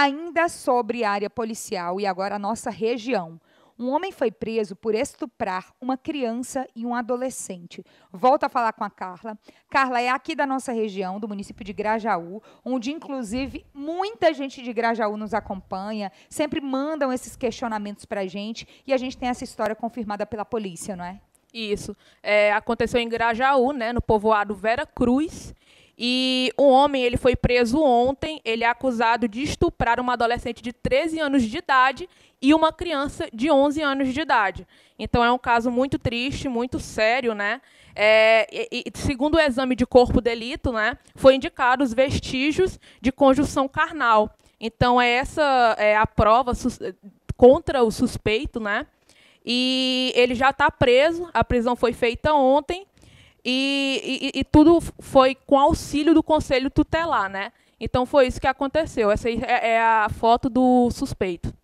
Ainda sobre área policial e agora a nossa região. Um homem foi preso por estuprar uma criança e um adolescente. Volto a falar com a Carla. Carla é aqui da nossa região, do município de Grajaú, onde inclusive muita gente de Grajaú nos acompanha, sempre mandam esses questionamentos para a gente e a gente tem essa história confirmada pela polícia, não é? Isso. É, aconteceu em Grajaú, né, no povoado Vera Cruz. E um homem ele foi preso ontem. Ele é acusado de estuprar uma adolescente de 13 anos de idade e uma criança de 11 anos de idade. Então é um caso muito triste, muito sério, né? É, e, e, segundo o exame de corpo delito, né, foi indicado os vestígios de conjunção carnal. Então é essa é a prova contra o suspeito, né? E ele já está preso. A prisão foi feita ontem e, e, e, tudo foi com auxílio do conselho tutelar, né? Então foi isso que aconteceu. Essa é, é a foto do suspeito.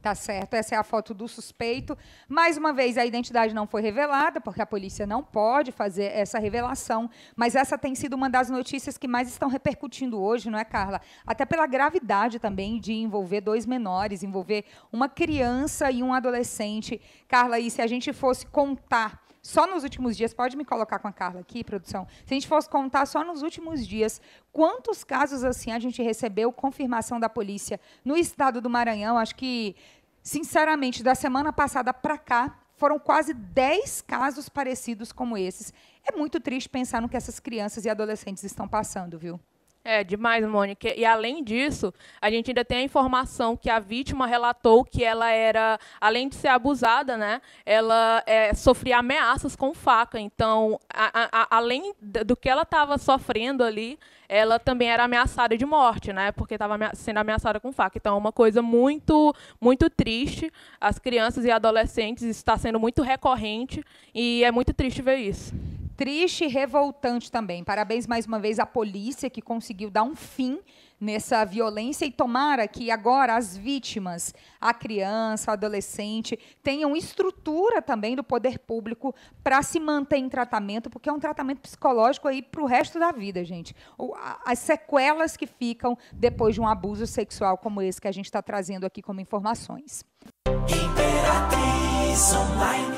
Tá certo, essa é a foto do suspeito. Mais uma vez, a identidade não foi revelada, porque a polícia não pode fazer essa revelação, mas essa tem sido uma das notícias que mais estão repercutindo hoje, não é, Carla? Até pela gravidade também de envolver dois menores, envolver uma criança e um adolescente. Carla, e se a gente fosse contar só nos últimos dias, pode me colocar com a Carla aqui, produção? Se a gente fosse contar só nos últimos dias, quantos casos assim a gente recebeu confirmação da polícia no estado do Maranhão? Acho que, sinceramente, da semana passada para cá, foram quase 10 casos parecidos como esses. É muito triste pensar no que essas crianças e adolescentes estão passando, viu? É, demais, Mônica. E além disso, a gente ainda tem a informação que a vítima relatou que ela era, além de ser abusada, né, ela é, sofria ameaças com faca. Então, a, a, além do que ela estava sofrendo ali, ela também era ameaçada de morte, né, porque estava sendo ameaçada com faca. Então, é uma coisa muito, muito triste. As crianças e adolescentes está sendo muito recorrente e é muito triste ver isso triste e revoltante também. Parabéns mais uma vez à polícia que conseguiu dar um fim nessa violência e tomara que agora as vítimas, a criança, o adolescente, tenham estrutura também do poder público para se manter em tratamento, porque é um tratamento psicológico aí para o resto da vida, gente. As sequelas que ficam depois de um abuso sexual como esse que a gente está trazendo aqui como informações. Imperatriz Online.